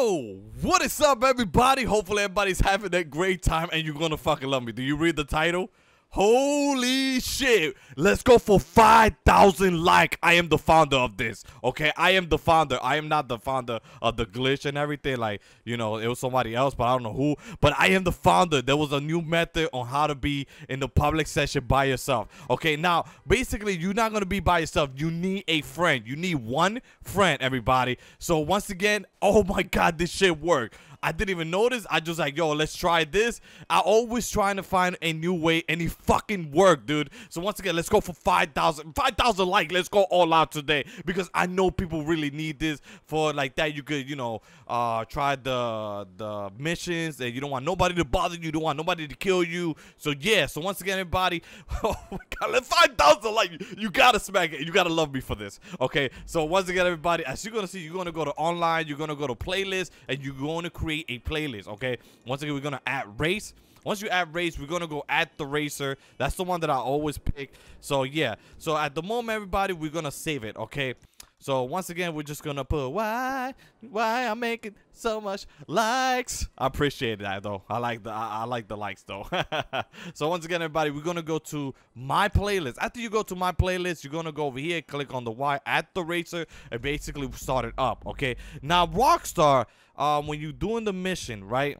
Yo, what is up, everybody? Hopefully, everybody's having a great time and you're gonna fucking love me. Do you read the title? Holy shit. Let's go for 5,000 like. I am the founder of this. Okay. I am the founder. I am not the founder of the glitch and everything. Like, you know, it was somebody else, but I don't know who. But I am the founder. There was a new method on how to be in the public session by yourself. Okay. Now, basically, you're not going to be by yourself. You need a friend. You need one friend, everybody. So, once again, oh my God, this shit worked. I didn't even notice. I just like, yo, let's try this. I always trying to find a new way, and it fucking worked, dude. So once again, let's go for 5,000. 5,000 like, let's go all out today because I know people really need this for like that. You could, you know, uh, try the the missions, and you don't want nobody to bother you. You don't want nobody to kill you. So yeah. So once again, everybody, oh my god, let's 5,000 like. You gotta smack it. You gotta love me for this. Okay. So once again, everybody, as you're gonna see, you're gonna go to online. You're gonna go to playlist, and you're to create create a playlist, okay? Once again, we're going to add race. Once you add race, we're going to go add the racer. That's the one that I always pick. So, yeah. So, at the moment, everybody, we're going to save it, okay? So once again, we're just gonna put why, why I'm making so much likes. I appreciate that though. I like the I, I like the likes though. so once again, everybody, we're gonna go to my playlist. After you go to my playlist, you're gonna go over here, click on the Y at the racer, and basically start it up. Okay. Now Rockstar, um, when you're doing the mission, right?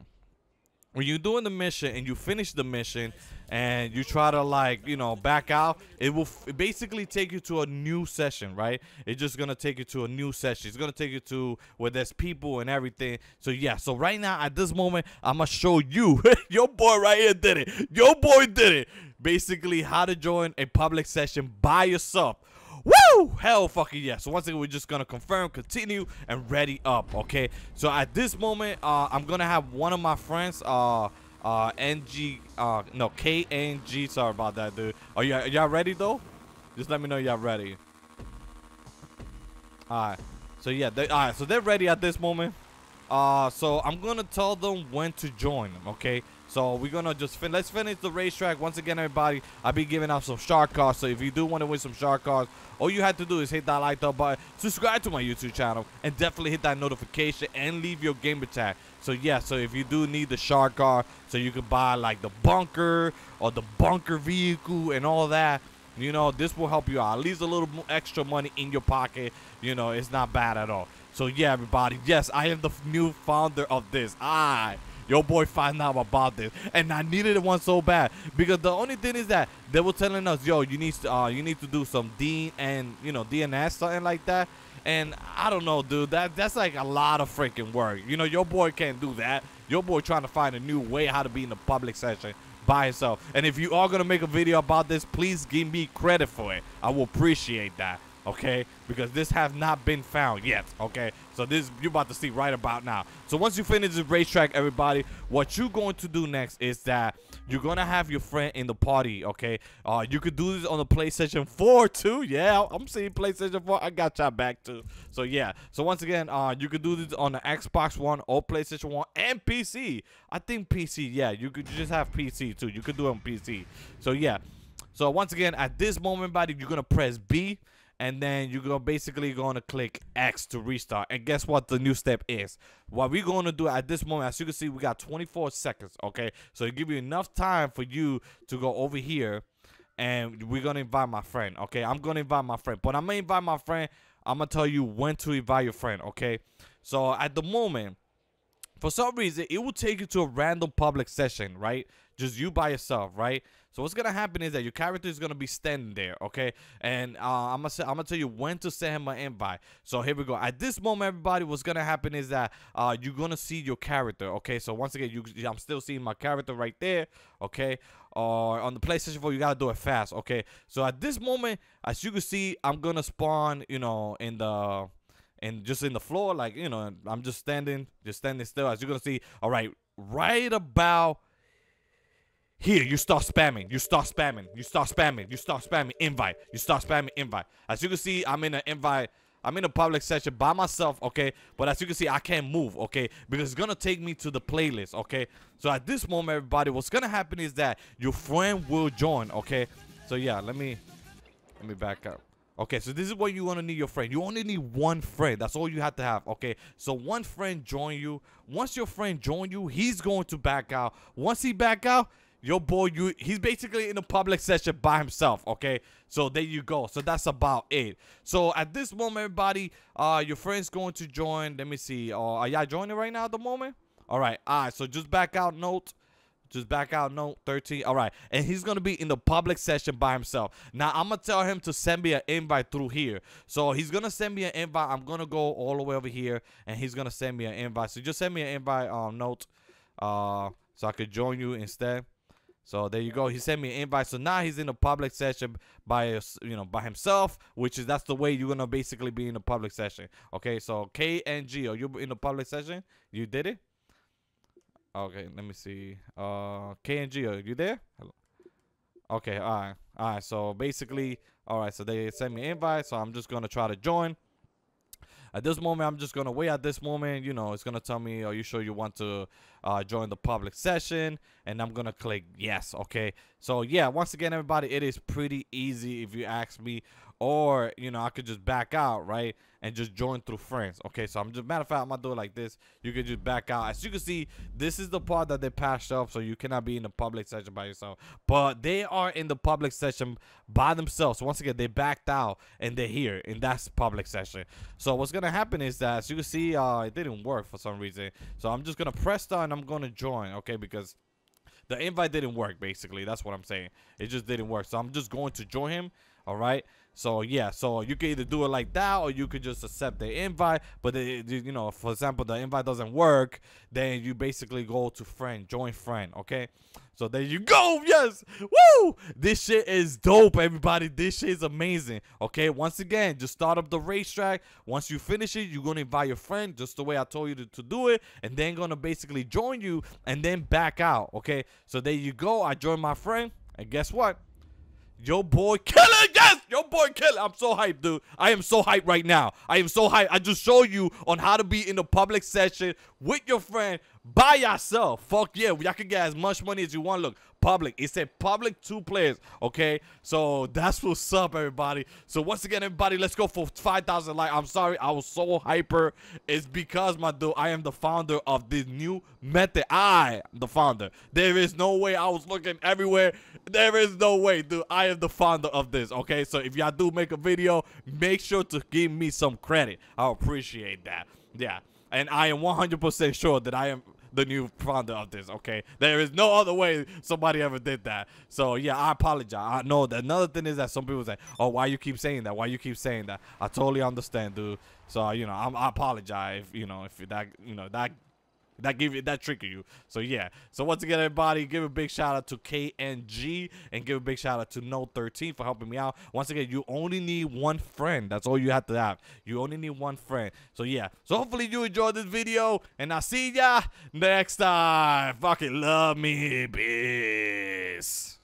When you're doing the mission and you finish the mission and you try to like you know back out it will basically take you to a new session right? It's just gonna take you to a new session. It's gonna take you to where there's people and everything. So yeah. So right now at this moment i'm gonna show you. Your boy right here did it. Your boy did it. Basically how to join a public session by yourself Woo! Hell fucking yes. So once again, we're just gonna confirm, continue, and ready up. Okay. So at this moment, uh, I'm gonna have one of my friends, uh, uh, NG, uh, no, KNG. Sorry about that, dude. Are y'all ready though? Just let me know y'all ready. All right. So yeah, they, all right. So they're ready at this moment. Uh, so I'm gonna tell them when to join them. Okay. So we're gonna just fin let's finish the racetrack once again, everybody. I'll be giving out some shark cards. So if you do want to win some shark cards, all you have to do is hit that like button, subscribe to my YouTube channel, and definitely hit that notification and leave your gamer tag. So yeah, so if you do need the shark card, so you can buy like the bunker or the bunker vehicle and all that. You know, this will help you out. At least a little extra money in your pocket. You know, it's not bad at all. So yeah, everybody. Yes, I am the new founder of this. I your boy find out about this, and I needed it one so bad because the only thing is that they were telling us, yo, you need to, uh, you need to do some D and you know DNS something like that. And I don't know, dude. That that's like a lot of freaking work. You know, your boy can't do that. Your boy trying to find a new way how to be in the public session by himself. And if you are gonna make a video about this, please give me credit for it. I will appreciate that okay? Because this has not been found yet, okay? So this you're about to see right about now. So once you finish this racetrack, everybody, what you're going to do next is that you're gonna have your friend in the party, okay? Uh, you could do this on the PlayStation 4 too. Yeah, I'm seeing PlayStation 4. I got y'all back too. So yeah. So once again, uh, you could do this on the Xbox One or PlayStation 1 and PC. I think PC. Yeah, you could just have PC too. You could do it on PC. So yeah. So once again, at this moment, buddy, you're gonna press B and then you're gonna basically going to click X to restart. And guess what the new step is? What we're going to do at this moment, as you can see, we got 24 seconds, okay? So it give you enough time for you to go over here and we're gonna invite my friend, okay? I'm gonna invite my friend, but I'm gonna invite my friend. I'm gonna tell you when to invite your friend, okay? So at the moment, for some reason, it will take you to a random public session, right? Just you by yourself, right? So what's gonna happen is that your character is gonna be standing there, okay? And uh, I'm gonna say, I'm gonna tell you when to send him an invite. So here we go. At this moment, everybody, what's gonna happen is that uh, you're gonna see your character, okay? So once again, you I'm still seeing my character right there, okay? Or on the PlayStation 4, you gotta do it fast, okay? So at this moment, as you can see, I'm gonna spawn, you know, in the and just in the floor, like you know, I'm just standing, just standing still. As you're gonna see, all right, right about here, you start spamming. You start spamming. You start spamming. You start spamming. Invite. You start spamming. Invite. As you can see, I'm in an invite. I'm in a public session by myself, okay? But as you can see, I can't move, okay? Because it's gonna take me to the playlist, okay? So at this moment, everybody, what's gonna happen is that your friend will join, okay? So yeah, let me let me back up. Okay, so this is what you want to need your friend. You only need one friend. That's all you have to have. Okay, so one friend join you. Once your friend join you, he's going to back out. Once he back out, your boy, you he's basically in a public session by himself. Okay, so there you go. So that's about it. So at this moment, everybody, uh, your friend's going to join. Let me see. Uh, are y'all joining right now at the moment? All right. All right. So just back out note. Just back out note 13. All right. And he's going to be in the public session by himself. Now, I'm going to tell him to send me an invite through here. So he's going to send me an invite. I'm going to go all the way over here. And he's going to send me an invite. So just send me an invite um, note uh, so I could join you instead. So there you go. He sent me an invite. So now he's in a public session by you know by himself, which is that's the way you're gonna basically be in a public session. Okay, so KNG, are you in a public session? You did it. Okay, let me see. Uh, KNG, are you there? Hello. Okay, all right, all right. So basically, all right. So they sent me an invite. So I'm just gonna try to join. At this moment, I'm just gonna wait. At this moment, you know, it's gonna tell me, "Are you sure you want to uh, join the public session?" And I'm gonna click yes. Okay. So yeah, once again, everybody, it is pretty easy if you ask me or you know I could just back out right and just join through friends okay? So I'm just matter of fact I'm gonna do it like this. You can just back out. As you can see this is the part that they patched up so you cannot be in the public session by yourself. But they are in the public session by themselves. So once again they backed out and they're here and that's public session. So what's gonna happen is that as you can see uh it didn't work for some reason. So I'm just gonna press down and I'm gonna join okay? Because the invite didn't work basically. That's what i'm saying. It just didn't work. So i'm just going to join him all right? So yeah so you can either do it like that or you could just accept the invite but it, you know for example the invite doesn't work then you basically go to friend join friend okay? So there you go yes woo! This shit is dope everybody. This shit is amazing okay? Once again just start up the racetrack. Once you finish it you're gonna invite your friend just the way i told you to, to do it and then gonna basically join you and then back out okay? So there you go. I joined my friend and guess what Yo boy killer, yes! Yo boy killer. I'm so hyped, dude. I am so hyped right now. I am so hyped. I just show you on how to be in a public session with your friend by yourself. Fuck yeah. Y'all can get as much money as you want. Look, public. It said public two players. Okay. So that's what's up, everybody. So once again, everybody, let's go for 5,000 likes. I'm sorry. I was so hyper. It's because, my dude, I am the founder of this new method. I the founder. There is no way I was looking everywhere. There is no way, dude. I am the founder of this. Okay. So if y'all do make a video, make sure to give me some credit. I appreciate that. Yeah and I am 100% sure that I am the new founder of this. Okay, there is no other way somebody ever did that. So yeah, I apologize. I know that another thing is that some people say, "Oh, why you keep saying that? Why you keep saying that?" I totally understand, dude. So you know, I'm, I apologize. If, you know, if that you know that that give you that trigger you. So yeah. So once again, everybody, give a big shout out to KNG and give a big shout out to Note 13 for helping me out. Once again, you only need one friend. That's all you have to have. You only need one friend. So yeah. So hopefully you enjoyed this video, and I'll see ya next time. Fucking love me, peace.